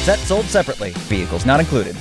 Set sold separately. Vehicles not included.